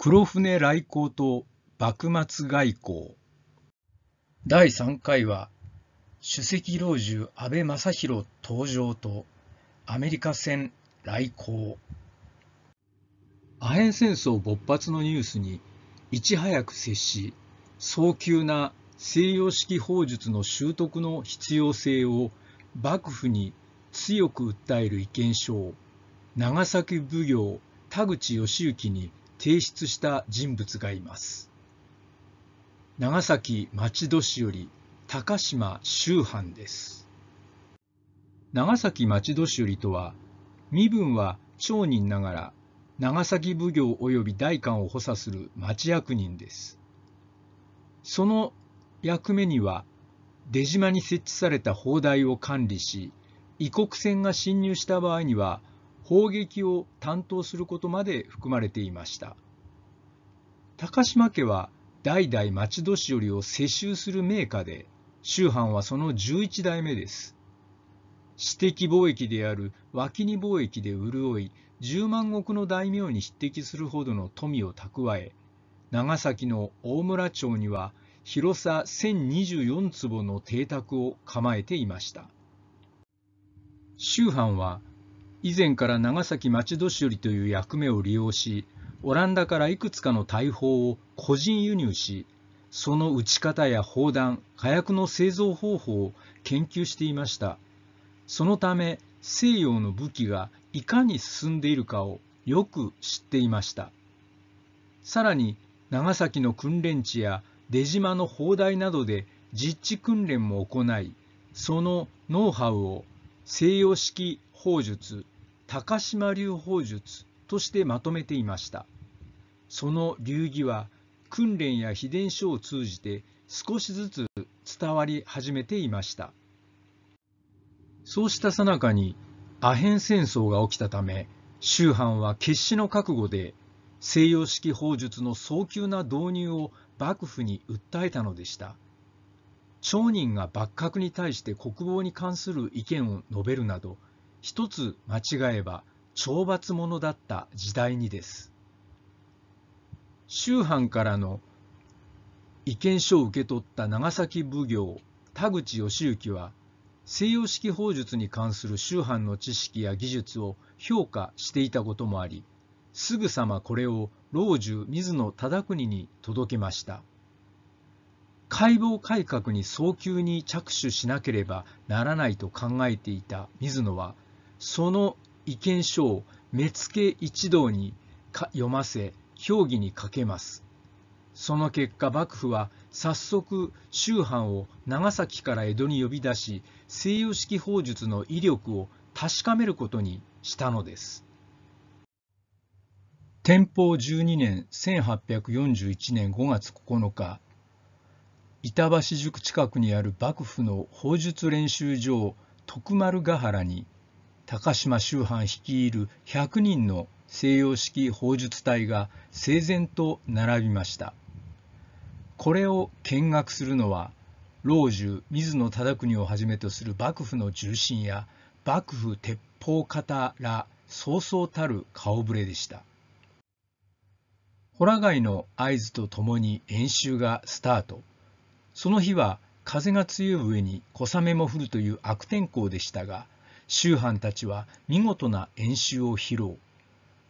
黒船来航と幕末外交。第3回は首席老中安倍正弘登場とアメリカ戦来航。アヘン戦争勃発のニュースにいち早く接し早急な西洋式法術の習得の必要性を幕府に強く訴える意見書。を長崎奉行田口義行に提出した人物がいます。長崎町年より高島周藩です。長崎町年寄とは、身分は町人ながら、長崎奉行及び代官を補佐する町役人です。その役目には、出島に設置された砲台を管理し、異国船が侵入した場合には、砲撃を担当することまで含まれていました。高島家は代々町年寄を世襲する名家で、宗藩はその11代目です。私的貿易である脇に貿易で潤い、10万石の大名に匹敵するほどの富を蓄え、長崎の大村町には広さ1024坪の邸宅を構えていました。宗藩は以前から長崎町年寄りという役目を利用し、オランダからいくつかの大砲を個人輸入し、その撃ち方や砲弾、火薬の製造方法を研究していました。そのため西洋の武器がいかに進んでいるかをよく知っていました。さらに長崎の訓練地や出島の砲台などで実地訓練も行い、そのノウハウを西洋式砲術、高島流砲術としてまとめていました。その流儀は訓練や秘伝書を通じて少しずつ伝わり始めていました。そうしたさなかにアヘン戦争が起きたため、宗藩は決死の覚悟で西洋式砲術の早急な導入を幕府に訴えたのでした。町人が幕閣に対して国防に関する意見を述べるなど、一つ間違えば懲罰者だった時代にです。宗藩からの意見書を受け取った長崎奉行田口義行は西洋式法術に関する宗藩の知識や技術を評価していたこともありすぐさまこれを老中水野忠国に届けました解剖改革に早急に着手しなければならないと考えていた水野はその意見書を目付一同に読ませ評議にかけます。その結果幕府は早速宗藩を長崎から江戸に呼び出し西洋式法術の威力を確かめることにしたのです。天保12年1841年5月9日板橋宿近くにある幕府の法術練習場徳丸ヶ原に高島宗藩率いる100人の西洋式砲術隊が整然と並びました。これを見学するのは老中水野忠国をはじめとする幕府の重臣や幕府鉄砲方らそうそうたる顔ぶれでした。ホラ貝の合図とともに演習がスタート。その日は風が強い上に小雨も降るという悪天候でしたが、宗藩たちは見事な演習を披露。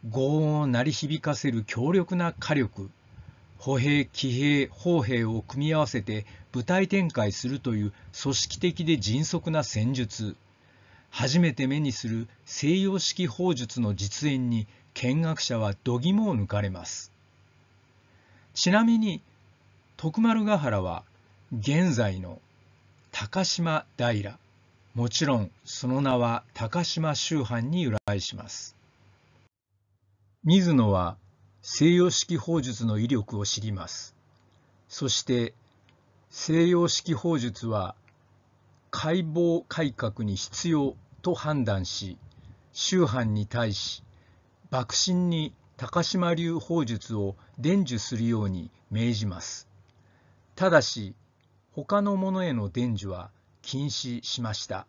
轟音を鳴り響かせる強力な火力、歩兵、騎兵、砲兵を組み合わせて部隊展開するという組織的で迅速な戦術。初めて目にする西洋式砲術の実演に見学者は度肝を抜かれます。ちなみに徳丸ヶ原は現在の高島平もちろんその名は高島宗藩に由来します。水野は西洋式法術の威力を知ります。そして西洋式法術は解剖改革に必要と判断し、宗藩に対し幕臣に高島流法術を伝授するように命じます。ただし、他の者への伝授は禁止しました。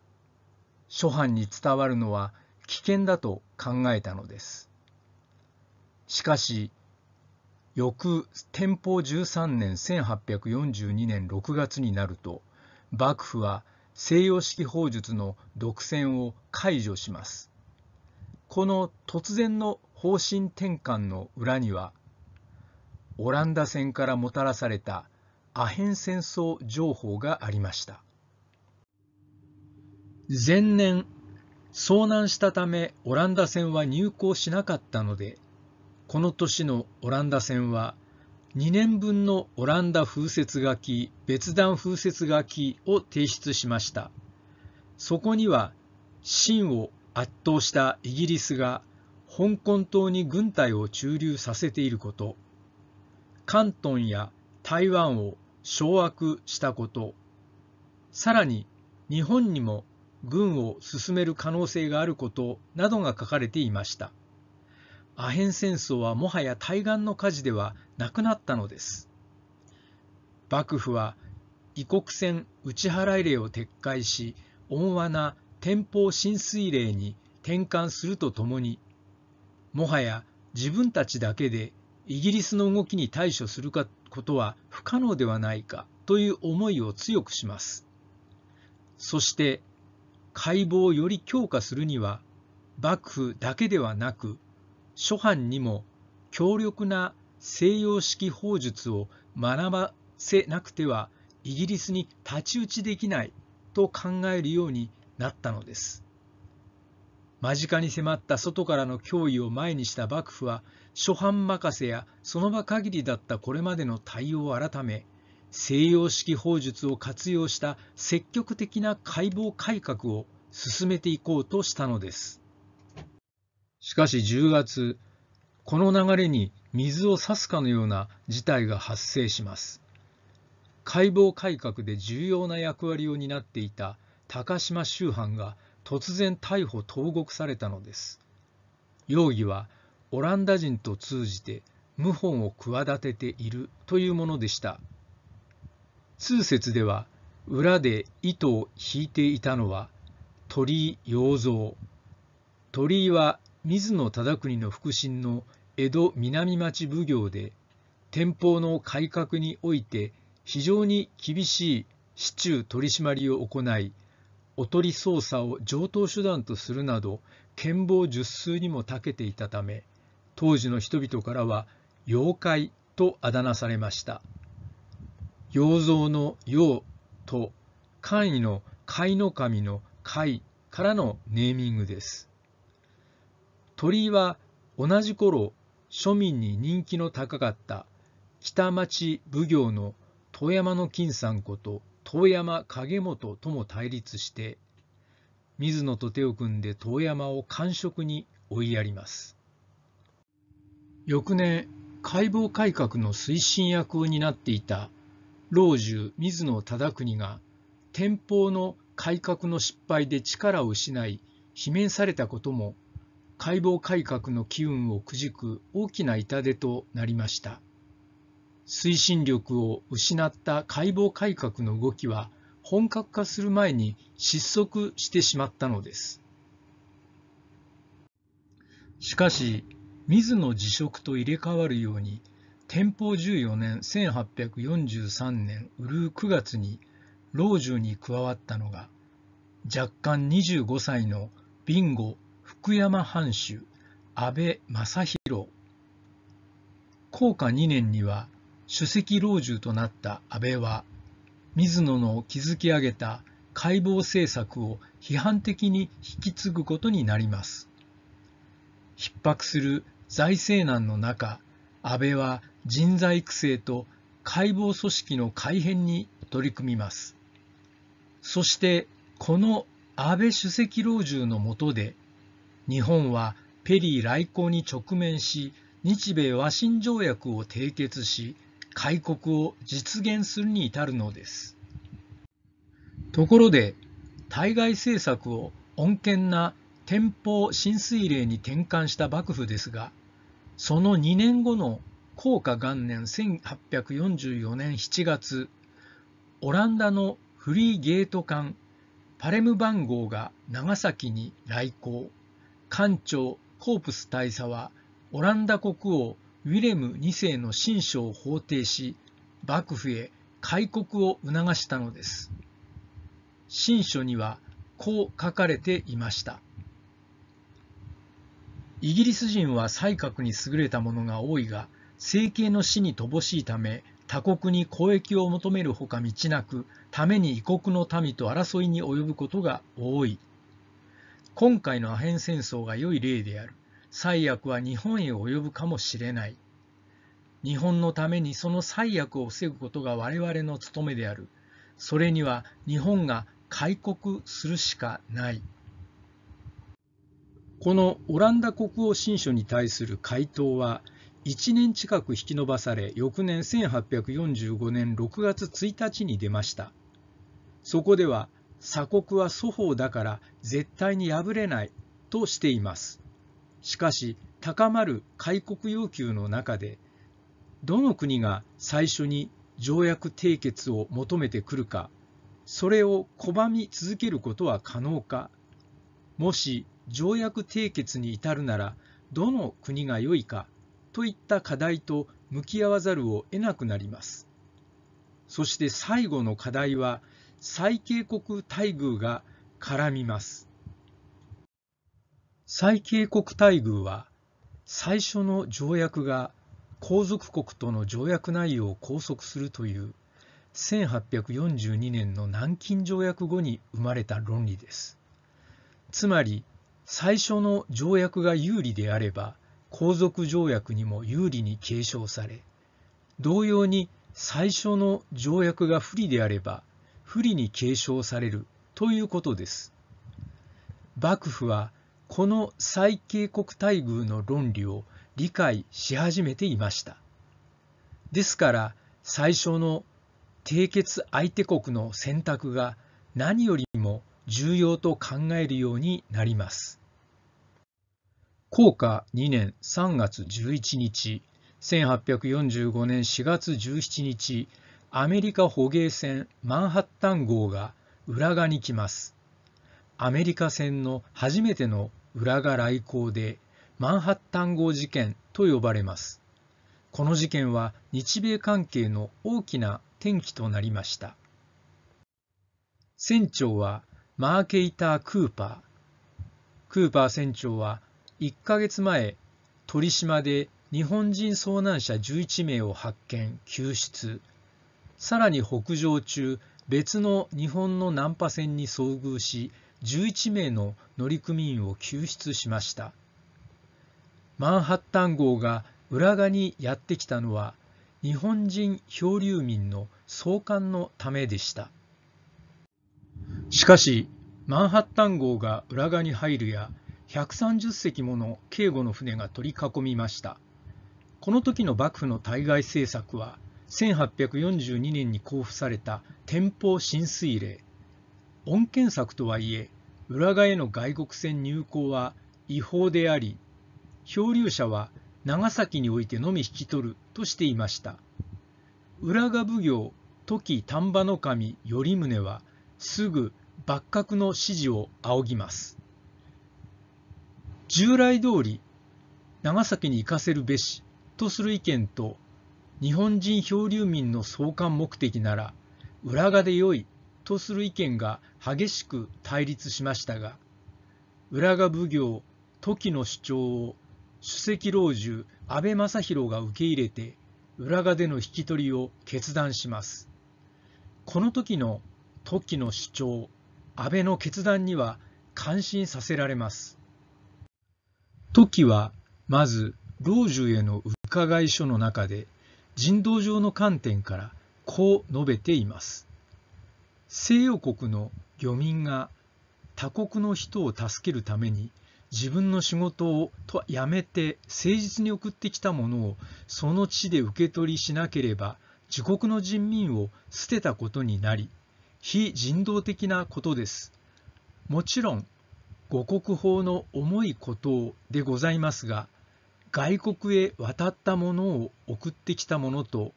諸藩に伝わるのは危険だと考えたのです。しかし、翌天保13年1842年6月になると幕府は西洋式法術の独占を解除します。この突然の方針転換の裏にはオランダ船からもたらされたアヘン戦争情報がありました。前年遭難したためオランダ船は入港しなかったのでこの年のオランダ船は2年分のオランダ風雪書き別段風雪書きを提出しました。そこには清を圧倒したイギリスが香港島に軍隊を駐留させていること広東や台湾を掌握したことさらに日本にも軍を進める可能性があることなどが書かれていました。アヘン戦争はもはや対岸の火事ではなくなったのです。幕府は異国船打ち払い令を撤回し、温和な天保浸水令に転換するとともに、もはや自分たちだけでイギリスの動きに対処することは不可能ではないかという思いを強くします。そして解剖をより強化するには幕府だけではなく諸藩にも強力な西洋式法術を学ばせなくてはイギリスに太刀打ちできないと考えるようになったのです。間近に迫った外からの脅威を前にした幕府は諸藩任せやその場限りだったこれまでの対応を改め西洋式法術を活用した積極的な解剖改革を進めていこうとしたのです。しかし10月、この流れに水を差すかのような事態が発生します。解剖改革で重要な役割を担っていた高島周藩が突然逮捕投獄されたのです。容疑はオランダ人と通じて謀反を企てているというものでした。通説では裏で糸を引いていたのは鳥居洋蔵鳥居は水野忠国の腹心の江戸南町奉行で天保の改革において非常に厳しい市中取締りを行いおとり捜査を上等手段とするなど剣謀術数にも長けていたため当時の人々からは妖怪とあだ名されました。洋蔵の洋と簡易の貝の神の貝からのネーミングです。鳥居は同じ頃庶民に人気の高かった北町奉行の遠山の金さんこと遠山影元とも対立して水野と手を組んで遠山を官職に追いやります。翌年解剖改革の推進役を担っていた老中水野忠国が天保の改革の失敗で力を失い罷免されたことも解剖改革の機運をくじく大きな痛手となりました。推進力を失った解剖改革の動きは本格化する前に失速してしまったのです。しかし水野辞職と入れ替わるように天保14年1843年ウルー9月に老中に加わったのが若干25歳の備後福山藩主安倍正弘高下2年には首席老中となった安倍は水野の築き上げた解剖政策を批判的に引き継ぐことになります。逼迫する財政難の中、安倍は人材育成と解剖組織の改変に取り組みます。そしてこの安倍主席老中の下で日本はペリー来航に直面し日米和親条約を締結し開国を実現するに至るのです。ところで対外政策を穏健な天保浸水令に転換した幕府ですがその2年後の高下元年1844年7月、オランダのフリーゲート艦パレム番号が長崎に来航。艦長コープス大佐はオランダ国王ウィレム2世の新書を法廷し幕府へ開国を促したのです。新書にはこう書かれていました。イギリス人は才覚に優れた者が多いが、政経の死に乏しいため、他国に交易を求めるほか道なく、ために異国の民と争いに及ぶことが多い。今回のアヘン戦争が良い例である。最悪は日本へ及ぶかもしれない。日本のためにその最悪を防ぐことが我々の務めである。それには日本が開国するしかない。このオランダ国王新書に対する回答は1年近く引き延ばされ翌年1845年6月1日に出ました。そこでは鎖国は祖法だから絶対に破れないとしています。しかし高まる開国要求の中でどの国が最初に条約締結を求めてくるか、それを拒み続けることは可能か、もし条約締結に至るならどの国が良いかといった課題と向き合わざるを得なくなります。そして最後の課題は最恵国待遇が絡みます。最恵国待遇は最初の条約が皇族国との条約内容を拘束するという1842年の南京条約後に生まれた論理です。つまり最初の条約が有利であれば皇族条約にも有利に継承され同様に最初の条約が不利であれば不利に継承されるということです。幕府はこの最恵国待遇の論理を理解し始めていました。ですから最初の締結相手国の選択が何よりも重要と考えるようになります。効果2年3月11日、1845年4月17日、アメリカ捕鯨船マンハッタン号が浦賀に来ます。アメリカ船の初めての浦賀来航でマンハッタン号事件と呼ばれます。この事件は日米関係の大きな転機となりました。船長はマーケイター・クーパー。クーパー船長は1ヶ月前、鳥島で日本人遭難者11名を発見、救出。さらに北上中、別の日本の難破船に遭遇し、11名の乗組員を救出しました。マンハッタン号が浦賀にやってきたのは日本人漂流民の送還のためでした。しかし、マンハッタン号が浦賀に入るや、130隻もの警護の船が取り囲みました。この時の幕府の対外政策は、1842年に交付された天保浸水令。恩恵策とはいえ、浦賀への外国船入港は違法であり、漂流者は長崎においてのみ引き取るとしていました。浦賀奉行時丹波守頼宗はすぐ幕閣の指示を仰ぎます。従来通り長崎に行かせるべしとする意見と日本人漂流民の送還目的なら浦賀でよいとする意見が激しく対立しましたが浦賀奉行時の主張を首席老中安倍正弘が受け入れて浦賀での引き取りを決断します。この時の時の主張、安倍の決断には感心させられます。時はまず老中への伺い書の中で人道上の観点からこう述べています。西洋国の漁民が他国の人を助けるために自分の仕事をとやめて誠実に送ってきたものをその地で受け取りしなければ自国の人民を捨てたことになり非人道的なことです。もちろん五国法の重いことでございますが外国へ渡ったものを送ってきたものと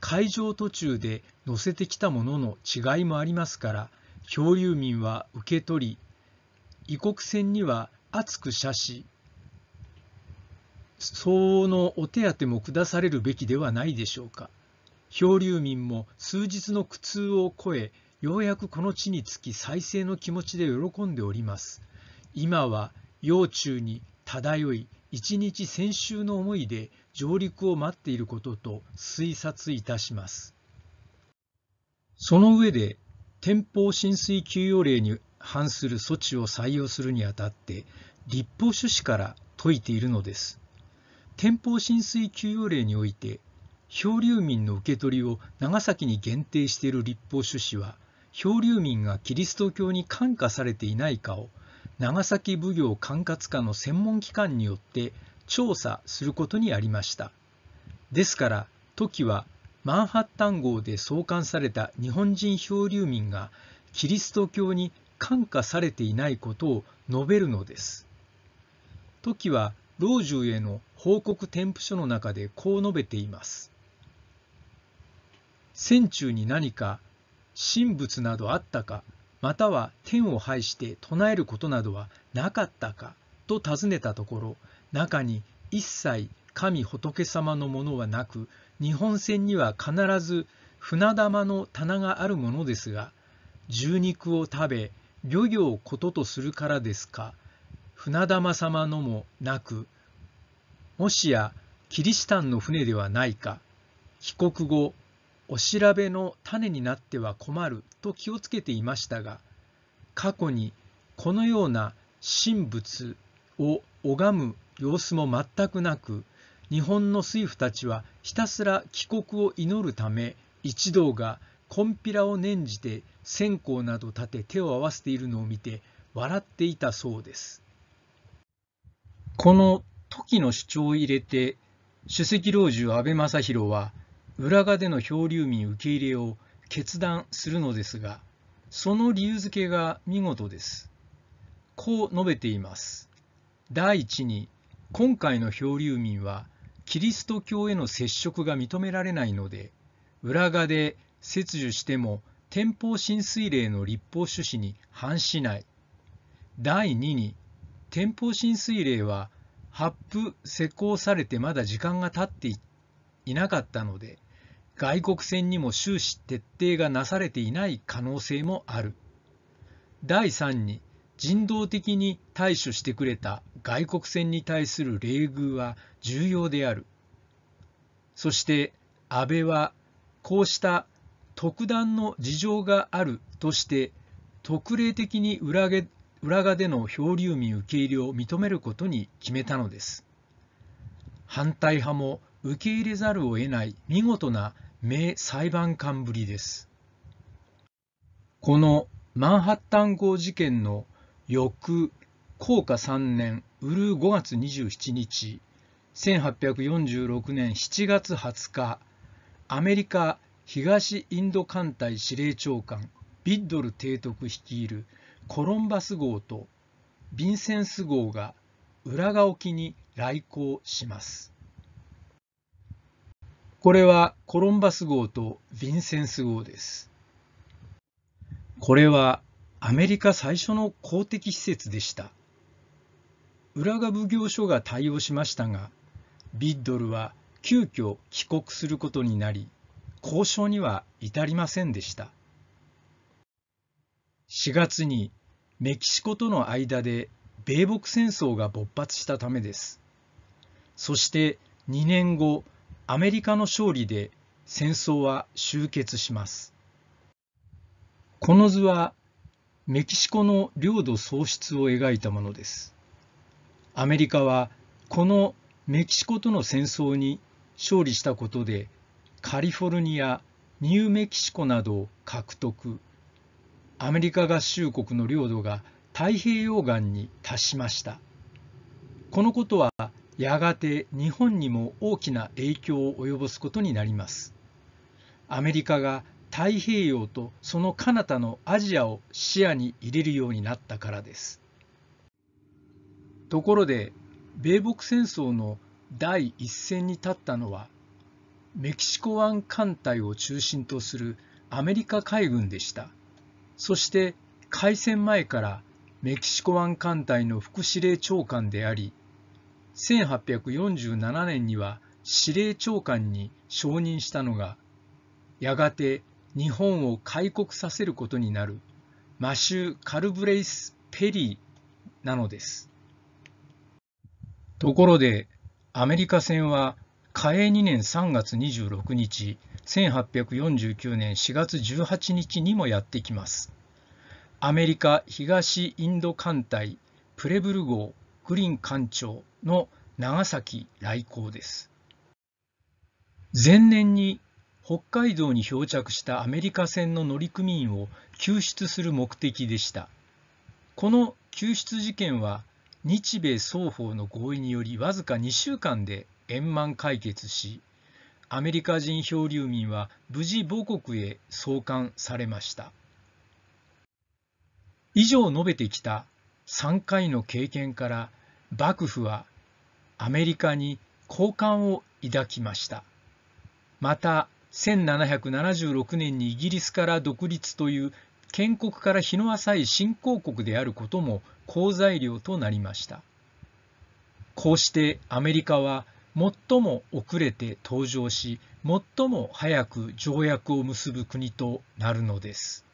海上途中で乗せてきたものの違いもありますから漂流民は受け取り異国船には厚く写し相応のお手当も下されるべきではないでしょうか。漂流民も数日の苦痛を超え、ようやくこの地につき再生の気持ちで喜んでおります。今は幼虫に漂い、一日先週の思いで上陸を待っていることと推察いたします。その上で、天保浸水給与令に反する措置を採用するにあたって、立法趣旨から説いているのです。天保浸水給与令において、漂流民の受け取りを長崎に限定している立法趣旨は、漂流民がキリスト教に感化されていないかを長崎奉行管轄下の専門機関によって調査することにありました。ですから、時はマンハッタン号で送還された日本人漂流民がキリスト教に感化されていないことを述べるのです。時は老中への報告添付書の中でこう述べています。戦中に何か神仏などあったか、または天を拝して唱えることなどはなかったかと尋ねたところ、中に一切神仏様のものはなく、日本船には必ず船玉の棚があるものですが、獣肉を食べ、漁業をこととするからですか、船玉様のもなく、もしやキリシタンの船ではないか、帰国後、お調べの種になっては困ると気をつけていましたが、過去にこのような神仏を拝む様子も全くなく、日本の水夫たちはひたすら帰国を祈るため、一同がコンピラを念じて線香など立て手を合わせているのを見て笑っていたそうです。この時の主張を入れて、首席老中安倍正弘は、浦賀での漂流民受け入れを決断するのですが、その理由付けが見事です。こう述べています。第一に、今回の漂流民は、キリスト教への接触が認められないので、浦賀で切除しても天保浸水令の立法趣旨に反しない。第二に、天保浸水令は発布施行されてまだ時間が経っていなかったので、外国船にも終始徹底がなされていない可能性もある。第3に、人道的に対処してくれた外国船に対する冷遇は重要である。そして安倍はこうした特段の事情があるとして特例的に裏浦賀での漂流民受け入れを認めることに決めたのです。反対派も受け入れざるを得ない見事な名裁判官ぶりです。このマンハッタン号事件の翌高価3年ウルー5月27日1846年7月20日アメリカ東インド艦隊司令長官ビッドル提督率いるコロンバス号とヴィンセンス号が浦賀沖に来航します。これはコロンバス号とヴィンセンス号です。これはアメリカ最初の公的施設でした。浦賀奉行所が対応しましたが、ビッドルは急遽帰国することになり、交渉には至りませんでした。4月にメキシコとの間で米北戦争が勃発したためです。そして2年後、アメリカの勝利で戦争は終結します。この図はメキシコの領土喪失を描いたものです。アメリカはこのメキシコとの戦争に勝利したことでカリフォルニア、ニューメキシコなどを獲得、アメリカ合衆国の領土が太平洋岸に達しました。このことはやがて日本にも大きな影響を及ぼすことになります。アメリカが太平洋とその彼方のアジアを視野に入れるようになったからです。ところで、米北戦争の第一線に立ったのは、メキシコ湾艦隊を中心とするアメリカ海軍でした。そして開戦前からメキシコ湾艦隊の副司令長官であり、1847年には司令長官に承認したのがやがて日本を開国させることになるマシュー・カルブレイス・ペリーなのです。ところでアメリカ戦は嘉永2年3月26日1849年4月18日にもやってきます。アメリカ東インド艦隊プレブル号グリーン艦長の長崎来航です。前年に北海道に漂着したアメリカ船の乗組員を救出する目的でした。この救出事件は日米双方の合意によりわずか2週間で円満解決し、アメリカ人漂流民は無事母国へ送還されました。以上述べてきた3回の経験から幕府はアメリカに好感を抱きました。また1776年にイギリスから独立という建国から日の浅い新興国であることも好材料となりました。こうしてアメリカは最も遅れて登場し最も早く条約を結ぶ国となるのです。